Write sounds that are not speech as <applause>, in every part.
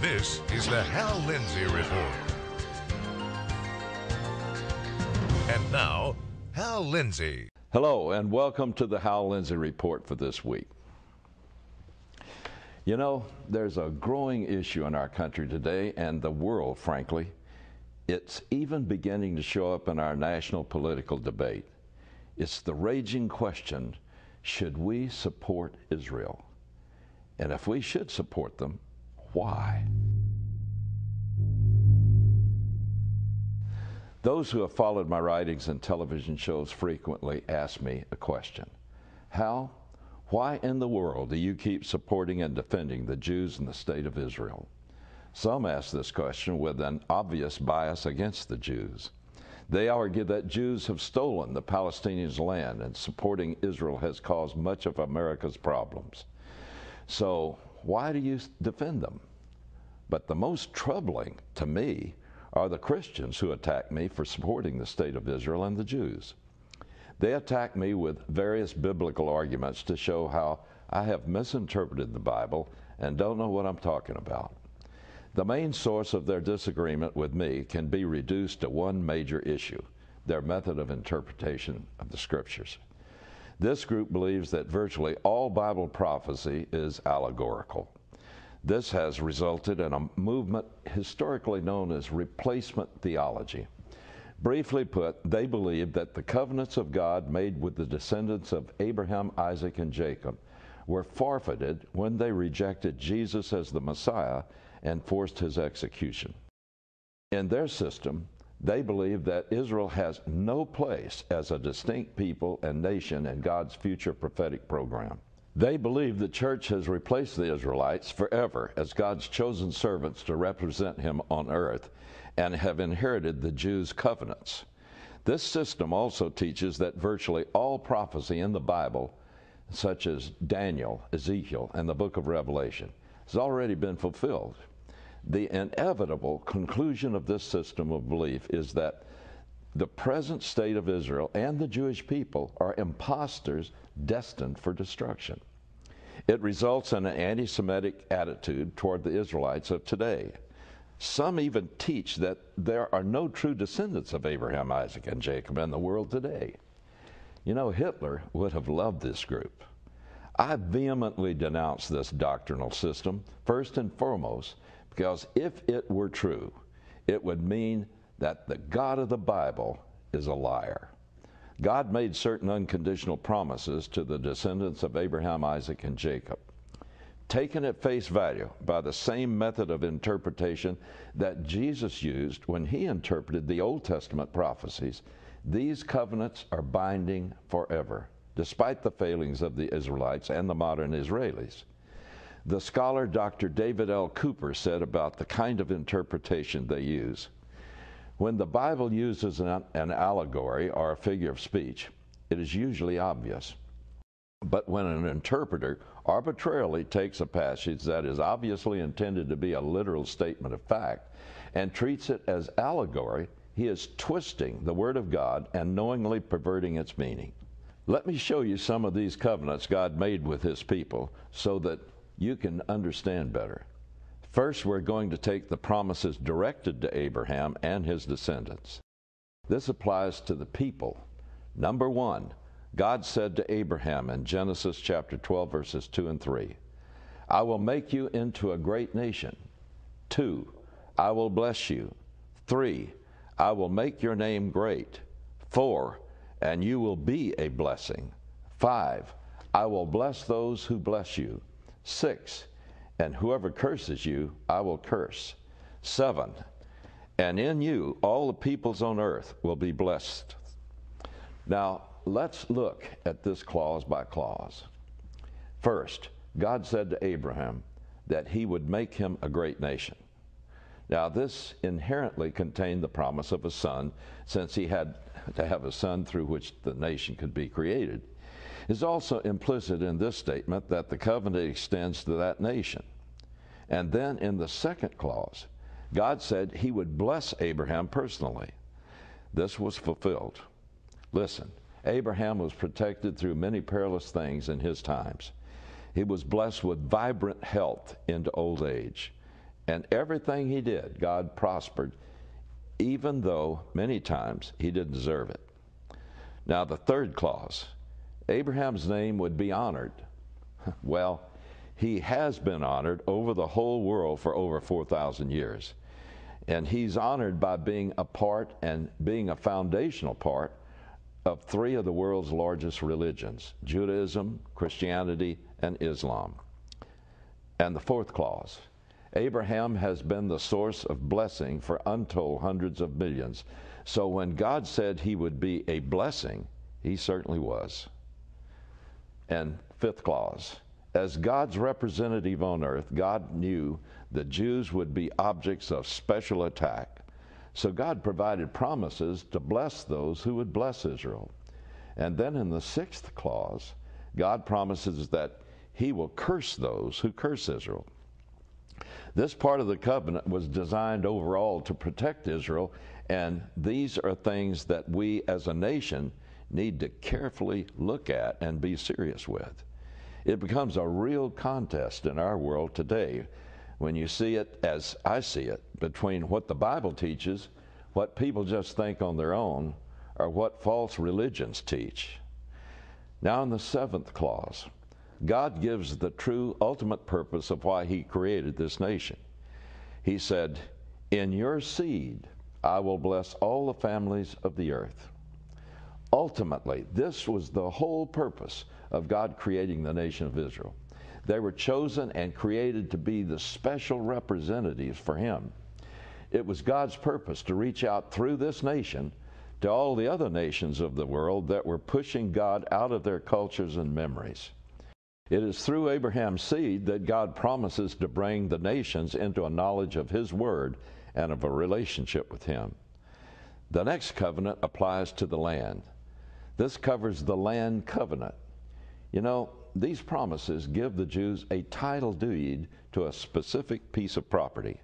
This is the Hal Lindsey Report. And now, Hal Lindsey. Hello, and welcome to the Hal Lindsey Report for this week. You know, there's a growing issue in our country today and the world, frankly. It's even beginning to show up in our national political debate. It's the raging question should we support Israel? And if we should support them, why? Those who have followed my writings and television shows frequently ask me a question How, why in the world do you keep supporting and defending the Jews in the state of Israel? Some ask this question with an obvious bias against the Jews. They argue that Jews have stolen the Palestinians' land and supporting Israel has caused much of America's problems. So, why do you defend them? But the most troubling to me are the Christians who attack me for supporting the state of Israel and the Jews. They attack me with various biblical arguments to show how I have misinterpreted the Bible and don't know what I'm talking about. The main source of their disagreement with me can be reduced to one major issue their method of interpretation of the Scriptures. This group believes that virtually all Bible prophecy is allegorical. This has resulted in a movement historically known as replacement theology. Briefly put, they believe that the covenants of God made with the descendants of Abraham, Isaac, and Jacob were forfeited when they rejected Jesus as the Messiah and forced his execution. In their system, they believe that Israel has no place as a distinct people and nation in God's future prophetic program. They believe the church has replaced the Israelites forever as God's chosen servants to represent him on earth and have inherited the Jews' covenants. This system also teaches that virtually all prophecy in the Bible, such as Daniel, Ezekiel, and the book of Revelation, has already been fulfilled. The inevitable conclusion of this system of belief is that the present state of Israel and the Jewish people are impostors destined for destruction. It results in an anti Semitic attitude toward the Israelites of today. Some even teach that there are no true descendants of Abraham, Isaac, and Jacob in the world today. You know, Hitler would have loved this group. I vehemently denounce this doctrinal system, first and foremost, because if it were true, it would mean that the God of the Bible is a liar. God made certain unconditional promises to the descendants of Abraham, Isaac, and Jacob. Taken at face value by the same method of interpretation that Jesus used when he interpreted the Old Testament prophecies, these covenants are binding forever, despite the failings of the Israelites and the modern Israelis. The scholar Dr. David L. Cooper said about the kind of interpretation they use when the Bible uses an, an, allegory or a figure of speech, it is usually obvious. But when an interpreter arbitrarily takes a passage that is obviously intended to be a literal statement of fact and treats it as allegory, he is twisting the Word of God and knowingly perverting its meaning. Let me show you some of these covenants God made with His people so that you can understand better. First, we're going to take the promises directed to Abraham and his descendants. This applies to the people. Number one, God said to Abraham in Genesis chapter 12, verses 2 and 3, I will make you into a great nation. Two, I will bless you. Three, I will make your name great. Four, and you will be a blessing. Five, I will bless those who bless you. Six, and whoever curses you, I will curse. Seven, and in you all the peoples on earth will be blessed. Now, let's look at this clause by clause. First, God said to Abraham that he would make him a great nation. Now, this inherently contained the promise of a son, since he had to have a son through which the nation could be created is also implicit in this statement that the covenant extends to that nation. And then in the second clause, God said he would bless Abraham personally. This was fulfilled. Listen, Abraham was protected through many perilous things in his times. He was blessed with vibrant health into old age. And everything he did, God prospered, even though many times he didn't deserve it. Now, the third clause Abraham's name would be honored. <laughs> Well, he has been honored over the whole world for over 4,000 years. And he's honored by being a part and being a foundational part of three of the world's largest religions Judaism, Christianity, and Islam. And the fourth clause Abraham has been the source of blessing for untold hundreds of millions. So when God said he would be a blessing, he certainly was. And fifth clause as God's representative on earth, God knew the Jews would be objects of special attack. So God provided promises to bless those who would bless Israel. And then in the sixth clause, God promises that he will curse those who curse Israel. This part of the covenant was designed overall to protect Israel, and these are things that we as a nation need to carefully look at and be serious with. It becomes a real contest in our world today when you see it as I see it between what the Bible teaches, what people just think on their own, or what false religions teach. Now, in the seventh clause, God gives the true ultimate purpose of why He created this nation. He said, In your seed I will bless all the families of the earth. Ultimately, this was the whole purpose of God creating the nation of Israel. They were chosen and created to be the special representatives for Him. It was God's purpose to reach out through this nation to all the other nations of the world that were pushing God out of their cultures and memories. It is through Abraham's seed that God promises to bring the nations into a knowledge of His Word and of a relationship with Him. The next covenant applies to the land. This covers the land covenant. You know, these promises give the Jews a title deed to a specific piece of property.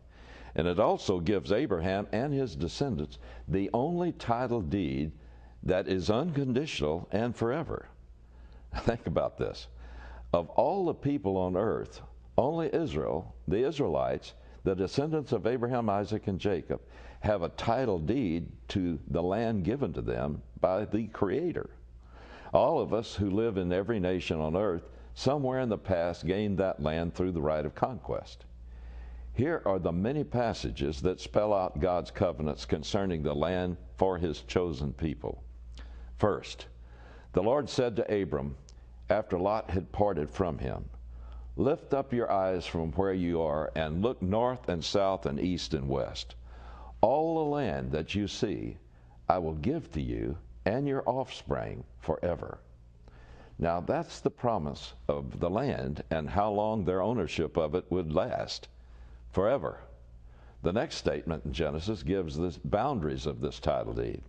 And it also gives Abraham and his descendants the only title deed that is unconditional and forever. <laughs> Think about this. Of all the people on earth, only Israel, the Israelites, the descendants of Abraham, Isaac, and Jacob, have a title deed to the land given to them by the Creator. All of us who live in every nation on earth, somewhere in the past, gained that land through the right of conquest. Here are the many passages that spell out God's covenants concerning the land for his chosen people. First, the Lord said to Abram, after Lot had parted from him, Lift up your eyes from where you are and look north and south and east and west. All the land that you see, I will give to you and your offspring forever. Now, that's the promise of the land and how long their ownership of it would last forever. The next statement in Genesis gives the boundaries of this title deed.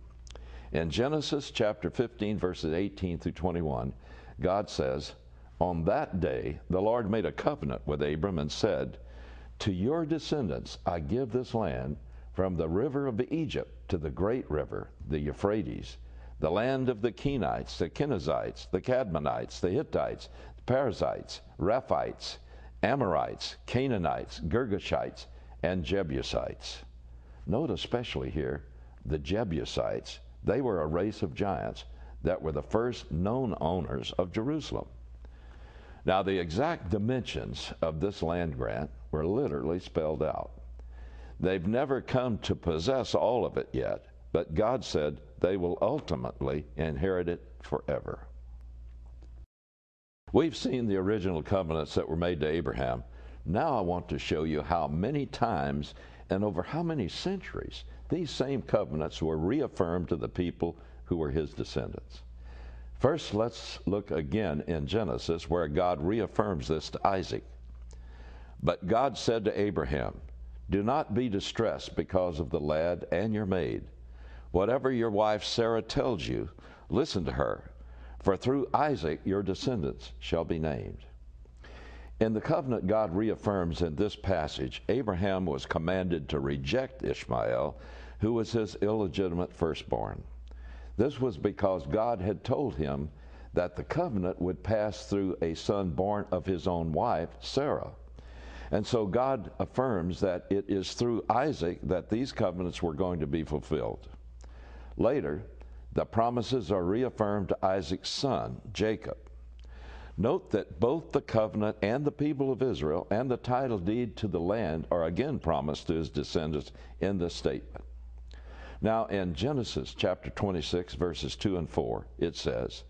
In Genesis chapter 15, verses 18 through 21, God says, On that day the Lord made a covenant with Abram and said, To your descendants I give this land from the river of Egypt to the great river, the Euphrates the land of the Kenites, the Kenizzites, the Cadmonites, the Hittites, the Perizzites, Rephaites, Amorites, Canaanites, Girgashites, and Jebusites. Note especially here the Jebusites. They were a race of giants that were the first known owners of Jerusalem. Now, the exact dimensions of this land grant were literally spelled out. They've never come to possess all of it yet, but God said they will ultimately inherit it forever. We've seen the original covenants that were made to Abraham. Now I want to show you how many times and over how many centuries these same covenants were reaffirmed to the people who were his descendants. First, let's look again in Genesis where God reaffirms this to Isaac. But God said to Abraham, Do not be distressed because of the lad and your maid Whatever your wife Sarah tells you, listen to her, for through Isaac your descendants shall be named. In the covenant God reaffirms in this passage, Abraham was commanded to reject Ishmael, who was his illegitimate firstborn. This was because God had told him that the covenant would pass through a son born of his own wife, Sarah. And so God affirms that it is through Isaac that these covenants were going to be fulfilled. Later, the promises are reaffirmed to Isaac's son, Jacob. Note that both the covenant and the people of Israel and the title deed to the land are again promised to his descendants in this statement. Now, in Genesis chapter 26, verses 2 and 4, it says,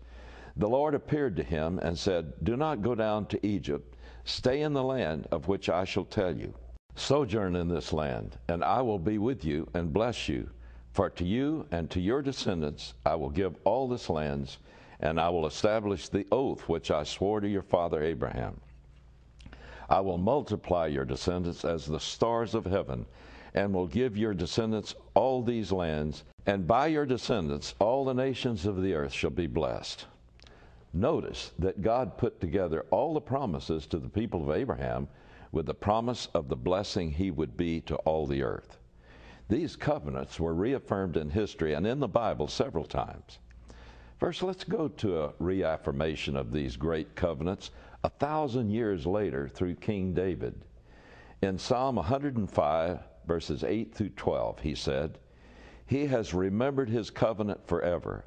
The Lord appeared to him and said, Do not go down to Egypt, stay in the land of which I shall tell you. Sojourn in this land, and I will be with you and bless you. For to you and to your descendants I will give all this lands and I will establish the oath which I swore to your father Abraham. I will multiply your descendants as the stars of heaven, and will give your descendants all these lands, and by your descendants all the nations of the earth shall be blessed. Notice that God put together all the promises to the people of Abraham with the promise of the blessing he would be to all the earth. These covenants were reaffirmed in history and in the Bible several times. First, let's go to a reaffirmation of these great covenants a thousand years later through King David. In Psalm 105, verses 8 through 12, he said, He has remembered his covenant forever,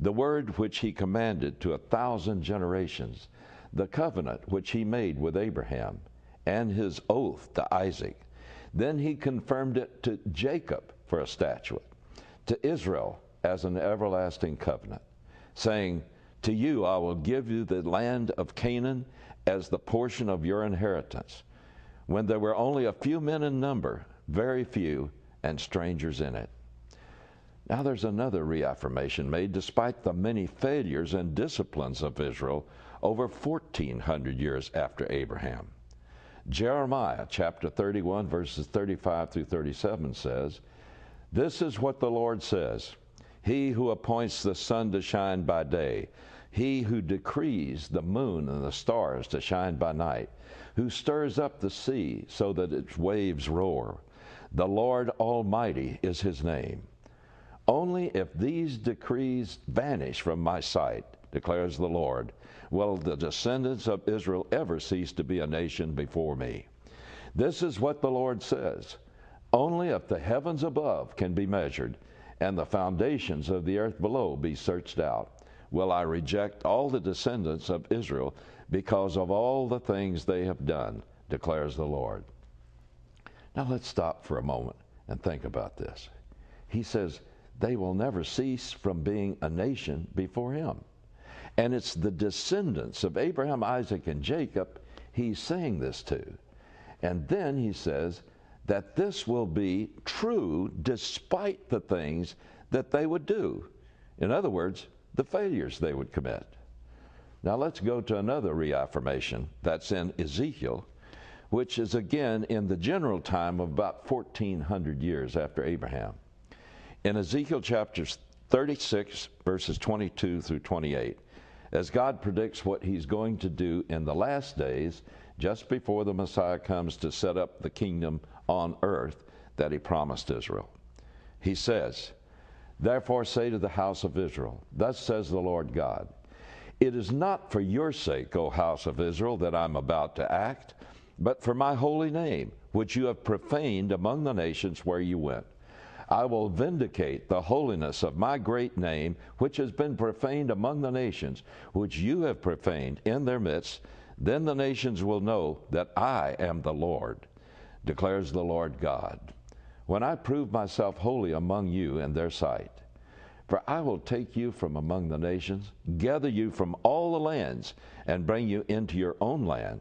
the word which he commanded to a thousand generations, the covenant which he made with Abraham, and his oath to Isaac. Then he confirmed it to Jacob for a statute, to Israel as an everlasting covenant saying, To you I will give you the land of Canaan as the portion of your inheritance. When there were only a few men in number, very few, and strangers in it. Now there's another reaffirmation made despite the many failures and disciplines of Israel over 1400 years after Abraham. Jeremiah chapter 31, verses 35 through 37 says, This is what the Lord says he who appoints the sun to shine by day, he who decrees the moon and the stars to shine by night, who stirs up the sea so that its waves roar. The Lord Almighty is his name. Only if these decrees vanish from my sight, declares the Lord, will the descendants of Israel ever cease to be a nation before me. This is what the Lord says Only if the heavens above can be measured, and the foundations of the earth below be searched out, will I reject all the descendants of Israel because of all the things they have done, declares the Lord. Now let's stop for a moment and think about this. He says, they will never cease from being a nation before him. And it's the descendants of Abraham, Isaac, and Jacob he's saying this to. And then he says, that this will be true despite the things that they would do. In other words, the failures they would commit. Now let's go to another reaffirmation that's in Ezekiel, which is again in the general time of about 1400 years after Abraham. In Ezekiel chapters 36, verses 22 through 28, as God predicts what he's going to do in the last days, just before the Messiah comes to set up the kingdom on earth that he promised Israel. He says, Therefore say to the house of Israel, Thus says the Lord God, It is not for your sake, O house of Israel, that I'm about to act, but for my holy name, which you have profaned among the nations where you went. I will vindicate the holiness of my great name, which has been profaned among the nations, which you have profaned in their midst. Then the nations will know that I am the Lord declares the Lord God, when I prove myself holy among you in their sight. For I will take you from among the nations, gather you from all the lands, and bring you into your own land.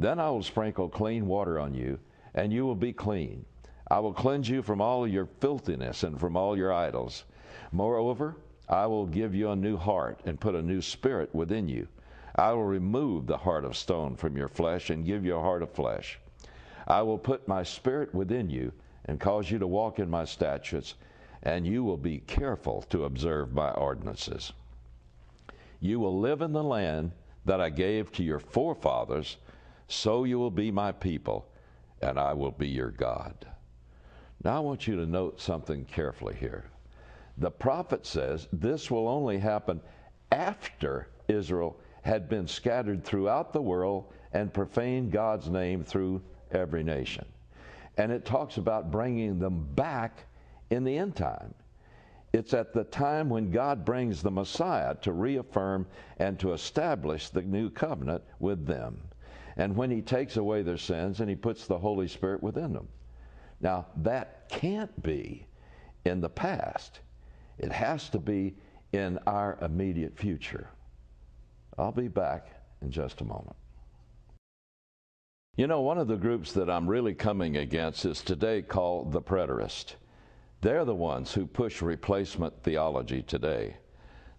Then I will sprinkle clean water on you, and you will be clean. I will cleanse you from all your filthiness and from all your idols. Moreover, I will give you a new heart and put a new spirit within you. I will remove the heart of stone from your flesh and give you a heart of flesh. I will put my spirit within you and cause you to walk in my statutes, and you will be careful to observe my ordinances. You will live in the land that I gave to your forefathers, so you will be my people, and I will be your God. Now I want you to note something carefully here. The prophet says this will only happen after Israel had been scattered throughout the world and profaned God's name through every nation. And it talks about bringing them back in the end time. It's at the time when God brings the Messiah to reaffirm and to establish the new covenant with them. And when He takes away their sins and He puts the Holy Spirit within them. Now, that can't be in the past, it has to be in our immediate future. I'll be back in just a moment. You know, one of the groups that I'm really coming against is today called the preterist. They're the ones who push replacement theology today.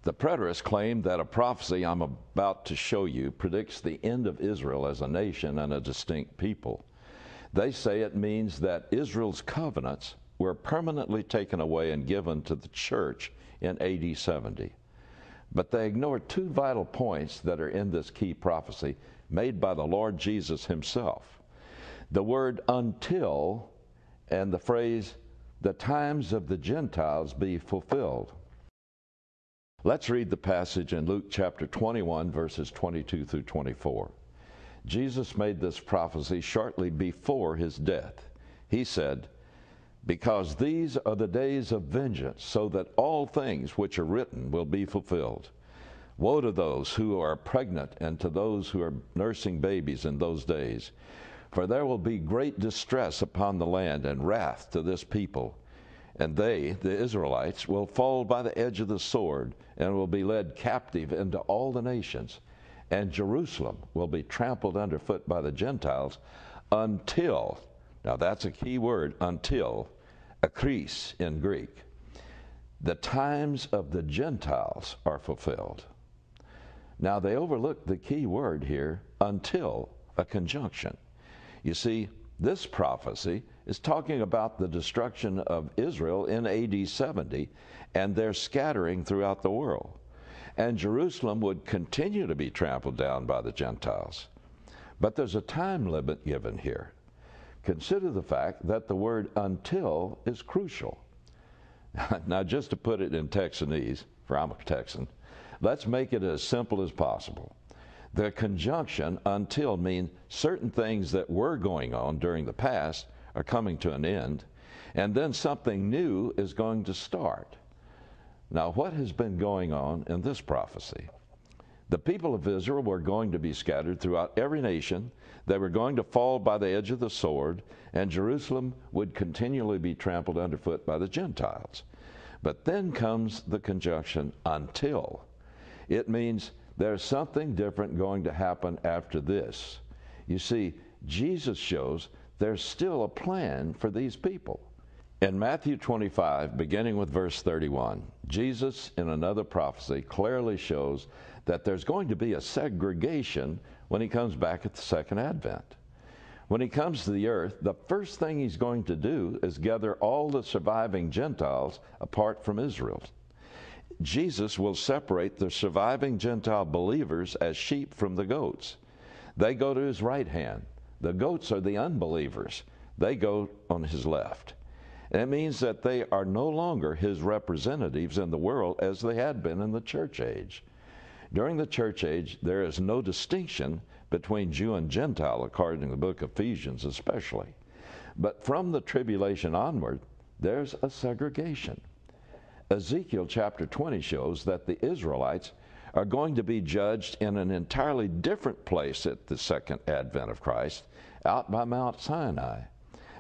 The preterists claim that a prophecy I'm about to show you predicts the end of Israel as a nation and a distinct people. They say it means that Israel's covenants were permanently taken away and given to the church in AD 70. But they ignore two vital points that are in this key prophecy made by the Lord Jesus himself. The word until and the phrase the times of the Gentiles be fulfilled. Let's read the passage in Luke chapter 21, verses 22 through 24. Jesus made this prophecy shortly before his death. He said, Because these are the days of vengeance, so that all things which are written will be fulfilled. Woe to those who are pregnant and to those who are nursing babies in those days. For there will be great distress upon the land and wrath to this people. And they, the Israelites, will fall by the edge of the sword and will be led captive into all the nations. And Jerusalem will be trampled underfoot by the Gentiles until, now that's a key word, until, akris in Greek, the times of the Gentiles are fulfilled. Now they overlook the key word here, until, a conjunction. You see, this prophecy is talking about the destruction of Israel in AD 70 and their scattering throughout the world. And Jerusalem would continue to be trampled down by the Gentiles. But there's a time limit given here. Consider the fact that the word until is crucial. <laughs> now, just to put it in Texanese, for I'm a Texan, let's make it as simple as possible. The conjunction until means certain things that were going on during the past are coming to an end, and then something new is going to start. Now, what has been going on in this prophecy? The people of Israel were going to be scattered throughout every nation. They were going to fall by the edge of the sword, and Jerusalem would continually be trampled underfoot by the Gentiles. But then comes the conjunction until. It means there's something different going to happen after this. You see, Jesus shows there's still a plan for these people. In Matthew 25, beginning with verse 31, Jesus, in another prophecy, clearly shows that there's going to be a segregation when he comes back at the second advent. When he comes to the earth, the first thing he's going to do is gather all the surviving Gentiles apart from Israel. Jesus will separate the surviving Gentile believers as sheep from the goats. They go to his right hand. The goats are the unbelievers. They go on his left. It means that they are no longer his representatives in the world as they had been in the church age. During the church age, there is no distinction between Jew and Gentile, according to the book of Ephesians, especially. But from the tribulation onward, there's a segregation. Ezekiel chapter 20 shows that the Israelites are going to be judged in an entirely different place at the second advent of Christ, out by Mount Sinai.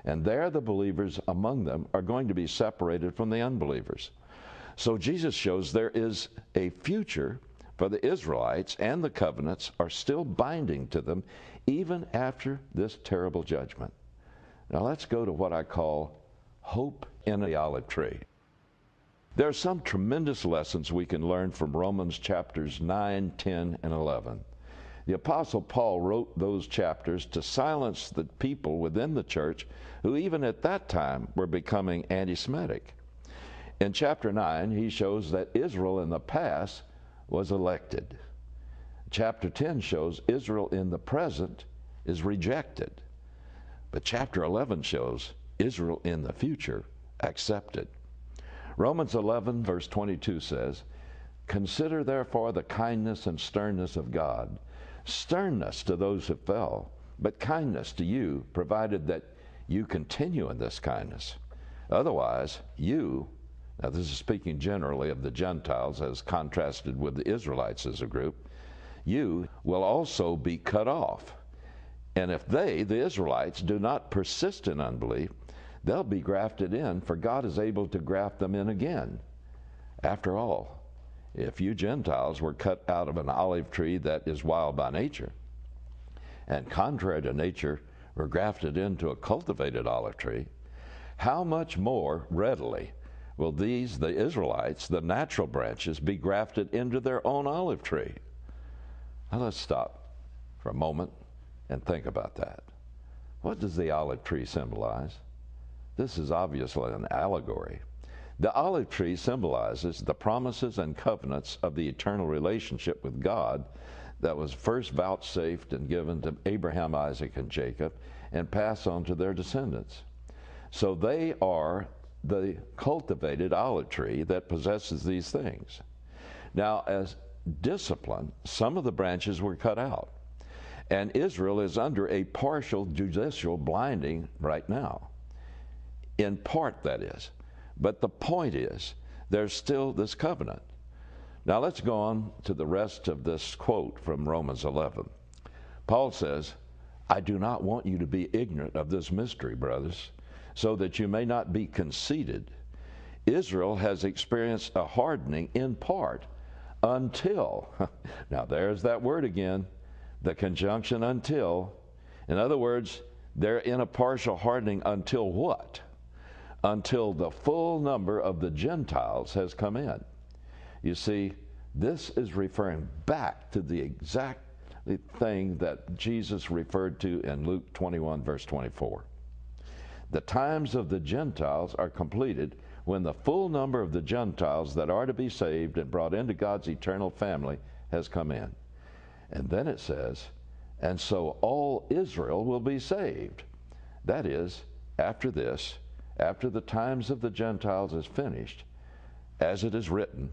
And there, the believers among them are going to be separated from the unbelievers. So Jesus shows there is a future for the Israelites, and the covenants are still binding to them even after this terrible judgment. Now, let's go to what I call hope in the olive tree. There are some tremendous lessons we can learn from Romans chapters 9, 10, and 11. The Apostle Paul wrote those chapters to silence the people within the church who, even at that time, were becoming anti Semitic. In chapter 9, he shows that Israel in the past was elected. Chapter 10 shows Israel in the present is rejected. But chapter 11 shows Israel in the future accepted. Romans 11, verse 22 says, Consider therefore the kindness and sternness of God, sternness to those who fell, but kindness to you, provided that you continue in this kindness. Otherwise, you, now this is speaking generally of the Gentiles as contrasted with the Israelites as a group, you will also be cut off. And if they, the Israelites, do not persist in unbelief, they'll be grafted in, for God is able to graft them in again. After all, if you Gentiles were cut out of an olive tree that is wild by nature, and contrary to nature were grafted into a cultivated olive tree, how much more readily will these, the Israelites, the natural branches, be grafted into their own olive tree? Now let's stop for a moment and think about that. What does the olive tree symbolize? This is obviously an allegory. The olive tree symbolizes the promises and covenants of the eternal relationship with God that was first vouchsafed and given to Abraham, Isaac, and Jacob and passed on to their descendants. So they are the cultivated olive tree that possesses these things. Now, as discipline, some of the branches were cut out. And Israel is under a partial judicial blinding right now. In part, that is. But the point is, there's still this covenant. Now let's go on to the rest of this quote from Romans 11. Paul says, I do not want you to be ignorant of this mystery, brothers, so that you may not be conceited. Israel has experienced a hardening in part until, <laughs> now there's that word again, the conjunction until. In other words, they're in a partial hardening until what? Until the full number of the Gentiles has come in. You see, this is referring back to the exact thing that Jesus referred to in Luke 21, verse 24. The times of the Gentiles are completed when the full number of the Gentiles that are to be saved and brought into God's eternal family has come in. And then it says, and so all Israel will be saved. That is, after this, after the times of the Gentiles is finished, as it is written,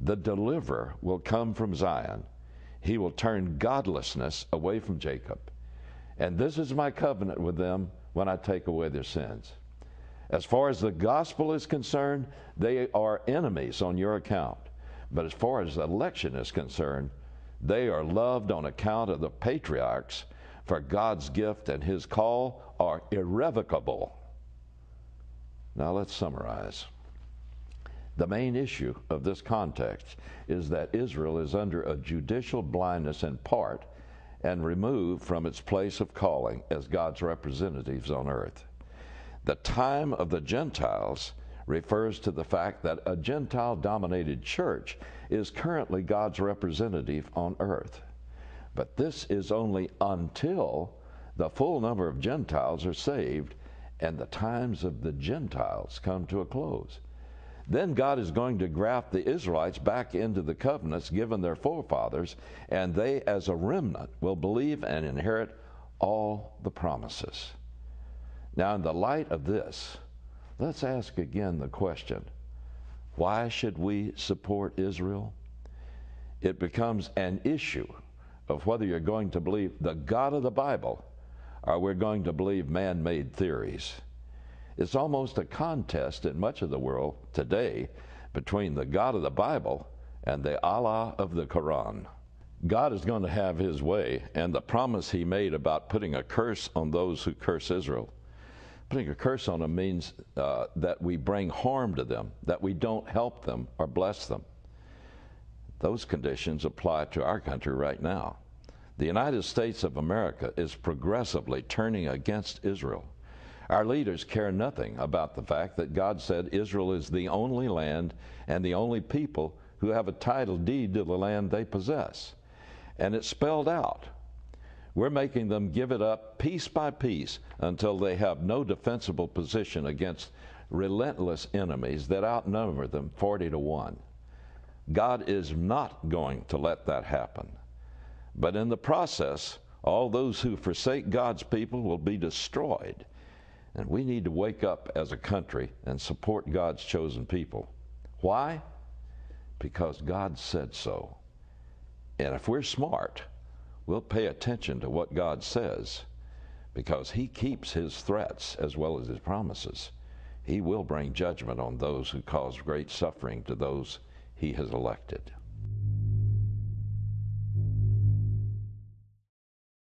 the deliverer will come from Zion. He will turn godlessness away from Jacob. And this is my covenant with them when I take away their sins. As far as the gospel is concerned, they are enemies on your account. But as far as election is concerned, they are loved on account of the patriarchs, for God's gift and his call are irrevocable. Now let's summarize. The main issue of this context is that Israel is under a judicial blindness in part and removed from its place of calling as God's representatives on earth. The time of the Gentiles refers to the fact that a Gentile dominated church is currently God's representative on earth. But this is only until the full number of Gentiles are saved and the times of the Gentiles come to a close. Then God is going to graft the Israelites back into the covenants given their forefathers, and they, as a remnant, will believe and inherit all the promises. Now, in the light of this, let's ask again the question why should we support Israel? It becomes an issue of whether you're going to believe the God of the Bible or we're going to believe man made theories. It's almost a contest in much of the world today between the God of the Bible and the Allah of the Quran. God is going to have his way, and the promise he made about putting a curse on those who curse Israel. Putting a curse on them means uh, that we bring harm to them, that we don't help them or bless them. Those conditions apply to our country right now. The United States of America is progressively turning against Israel. Our leaders care nothing about the fact that God said Israel is the only land and the only people who have a title deed to the land they possess. And it's spelled out. We're making them give it up piece by piece until they have no defensible position against relentless enemies that outnumber them 40 to 1. God is not going to let that happen. But in the process, all those who forsake God's people will be destroyed and we need to wake up as a country and support God's chosen people. Why? Because God said so. And if we're smart, we'll pay attention to what God says because he keeps his threats as well as his promises. He will bring judgment on those who cause great suffering to those he has elected.